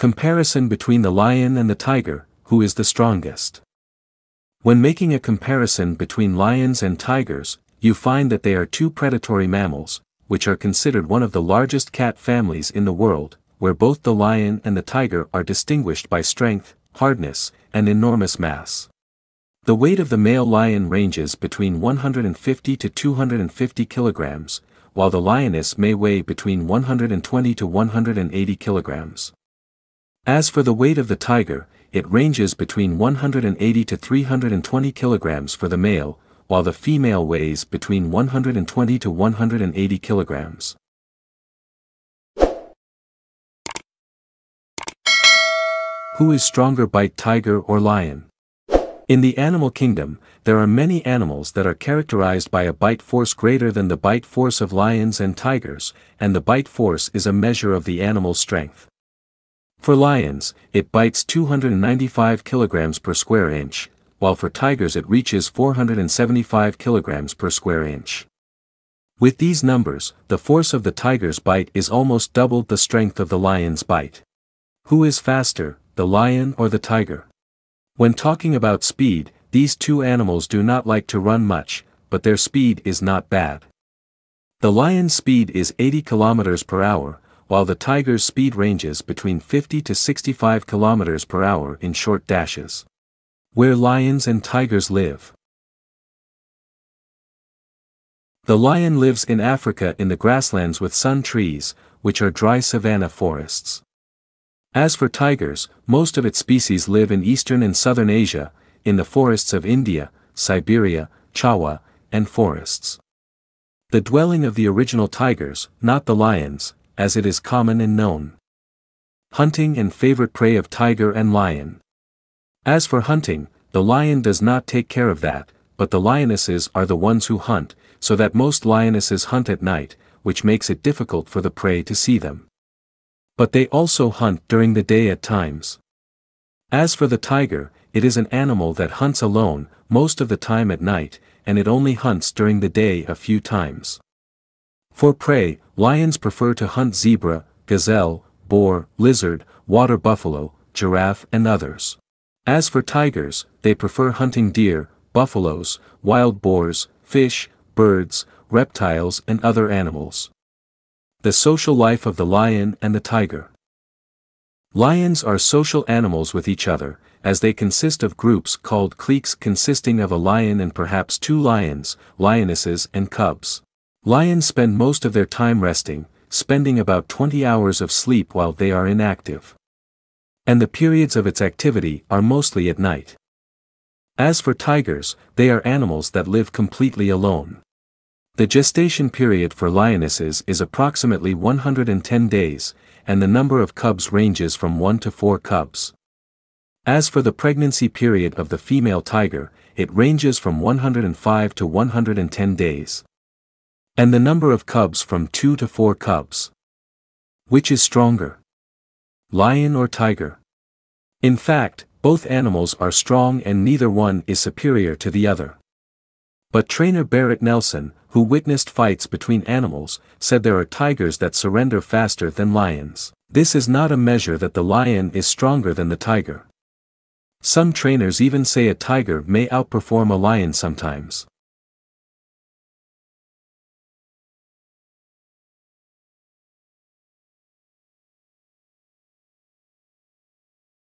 Comparison between the lion and the tiger, who is the strongest? When making a comparison between lions and tigers, you find that they are two predatory mammals, which are considered one of the largest cat families in the world, where both the lion and the tiger are distinguished by strength, hardness, and enormous mass. The weight of the male lion ranges between 150 to 250 kilograms, while the lioness may weigh between 120 to 180 kilograms. As for the weight of the tiger, it ranges between 180 to 320 kilograms for the male, while the female weighs between 120 to 180 kilograms. Who is stronger bite tiger or lion? In the animal kingdom, there are many animals that are characterized by a bite force greater than the bite force of lions and tigers, and the bite force is a measure of the animal's strength. For lions, it bites 295 kilograms per square inch, while for tigers it reaches 475 kilograms per square inch. With these numbers, the force of the tiger's bite is almost doubled the strength of the lion's bite. Who is faster, the lion or the tiger. When talking about speed, these two animals do not like to run much, but their speed is not bad. The lion's speed is 80 km per hour, while the tiger's speed ranges between 50 to 65 kilometers per hour in short dashes. Where lions and tigers live. The lion lives in Africa in the grasslands with sun trees, which are dry savanna forests. As for tigers, most of its species live in eastern and southern Asia, in the forests of India, Siberia, Chawa, and forests. The dwelling of the original tigers, not the lions, as it is common and known. Hunting and favorite prey of tiger and lion. As for hunting, the lion does not take care of that, but the lionesses are the ones who hunt, so that most lionesses hunt at night, which makes it difficult for the prey to see them. But they also hunt during the day at times. As for the tiger, it is an animal that hunts alone, most of the time at night, and it only hunts during the day a few times. For prey, lions prefer to hunt zebra, gazelle, boar, lizard, water buffalo, giraffe and others. As for tigers, they prefer hunting deer, buffaloes, wild boars, fish, birds, reptiles and other animals. The social life of the lion and the tiger. Lions are social animals with each other, as they consist of groups called cliques consisting of a lion and perhaps two lions, lionesses and cubs. Lions spend most of their time resting, spending about 20 hours of sleep while they are inactive. And the periods of its activity are mostly at night. As for tigers, they are animals that live completely alone. The gestation period for lionesses is approximately 110 days, and the number of cubs ranges from 1 to 4 cubs. As for the pregnancy period of the female tiger, it ranges from 105 to 110 days. And the number of cubs from 2 to 4 cubs. Which is stronger? Lion or tiger? In fact, both animals are strong and neither one is superior to the other. But trainer Barrett Nelson, who witnessed fights between animals, said there are tigers that surrender faster than lions. This is not a measure that the lion is stronger than the tiger. Some trainers even say a tiger may outperform a lion sometimes.